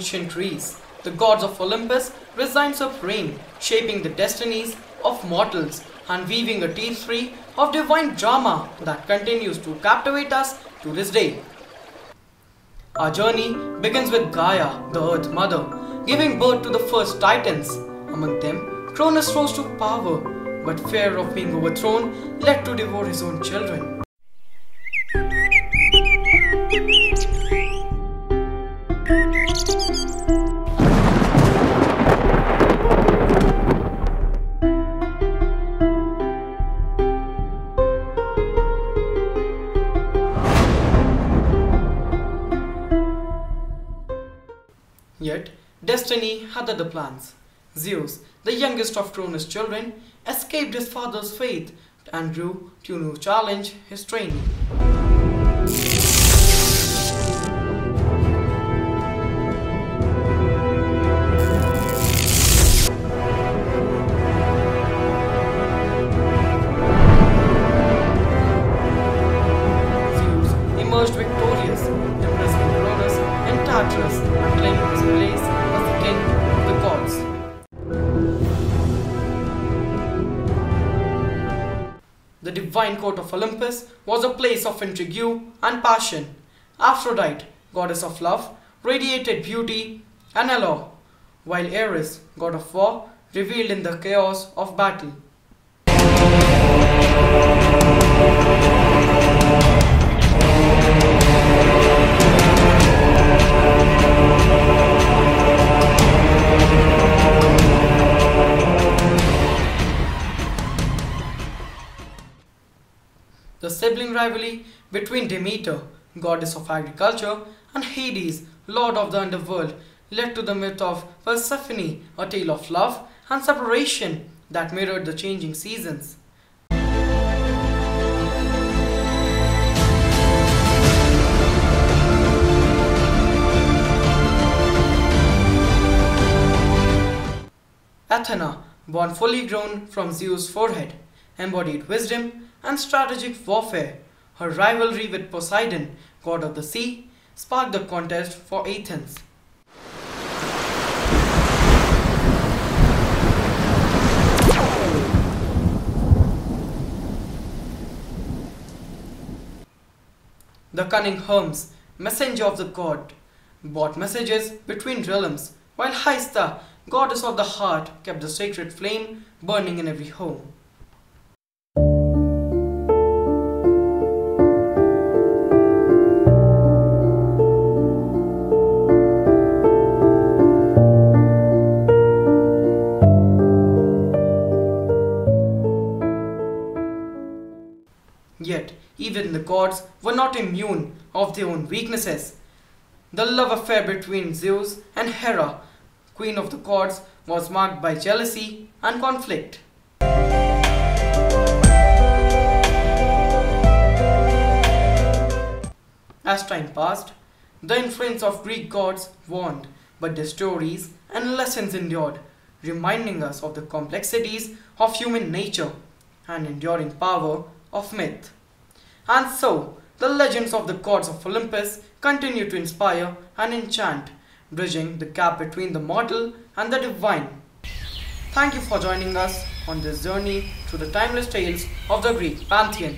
ancient Greece, the gods of Olympus reside supreme, shaping the destinies of mortals and weaving a tapestry of divine drama that continues to captivate us to this day. Our journey begins with Gaia, the Earth Mother, giving birth to the first Titans. Among them, Cronus rose to power, but fear of being overthrown led to devour his own children. Yet, destiny had other plans. Zeus, the youngest of Cronus' children, escaped his father's fate and grew to new challenge his training. The divine court of Olympus was a place of intrigue and passion. Aphrodite, goddess of love, radiated beauty and allure, while Ares, god of war, revealed in the chaos of battle. Sibling rivalry between Demeter, goddess of agriculture, and Hades, lord of the underworld, led to the myth of Persephone, a tale of love and separation that mirrored the changing seasons. Athena, born fully grown from Zeus' forehead, embodied wisdom and strategic warfare. Her rivalry with Poseidon, god of the sea, sparked the contest for Athens. The cunning Hermes, messenger of the god, brought messages between realms, while Hestia, goddess of the heart, kept the sacred flame burning in every home. Yet, even the gods were not immune of their own weaknesses. The love affair between Zeus and Hera, queen of the gods, was marked by jealousy and conflict. As time passed, the influence of Greek gods waned, but their stories and lessons endured, reminding us of the complexities of human nature and enduring power of myth. And so, the legends of the gods of Olympus continue to inspire and enchant, bridging the gap between the mortal and the divine. Thank you for joining us on this journey through the timeless tales of the Greek pantheon.